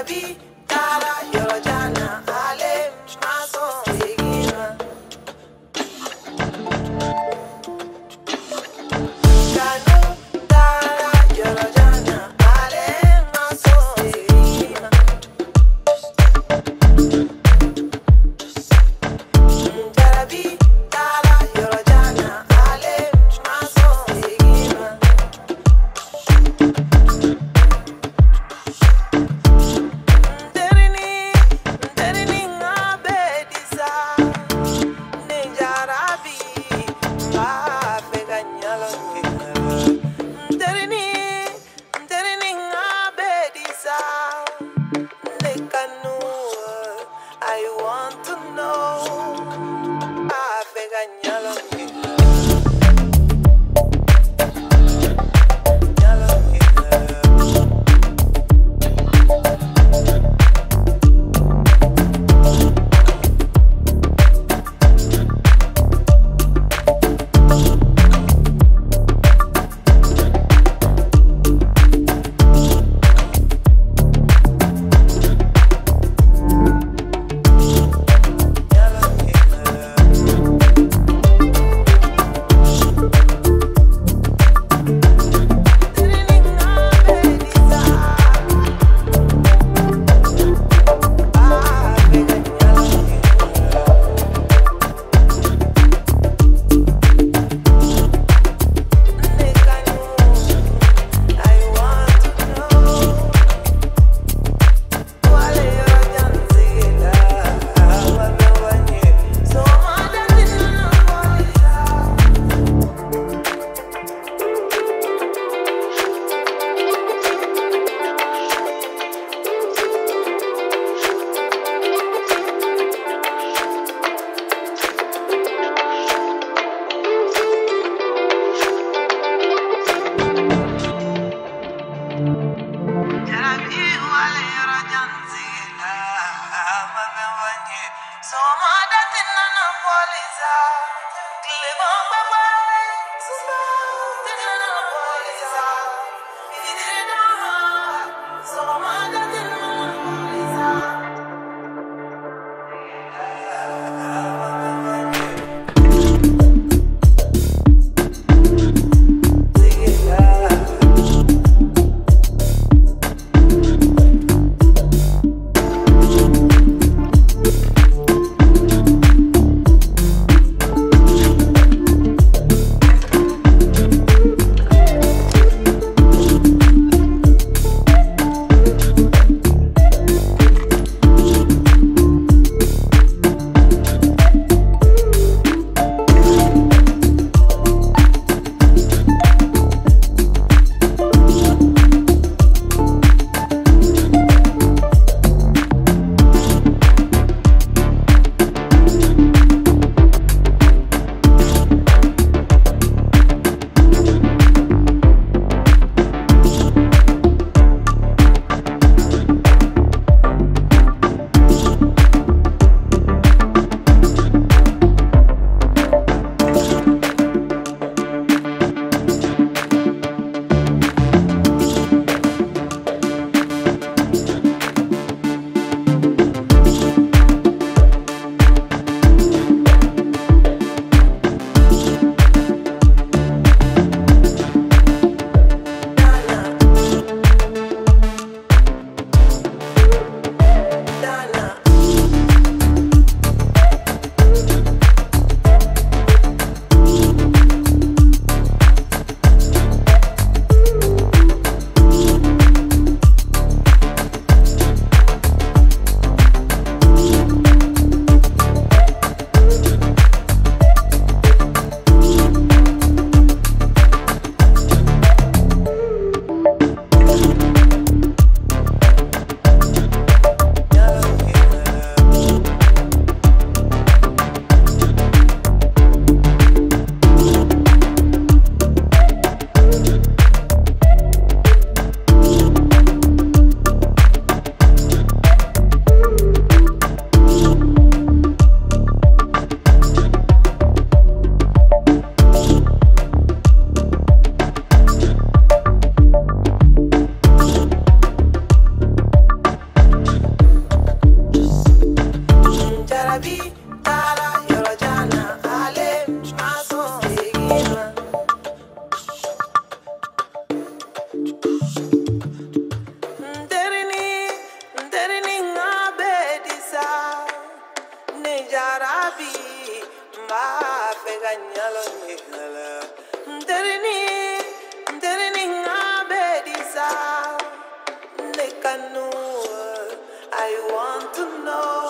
I be? Thank you. jarabi ma fe ganyalo nyala nekanu i want to know.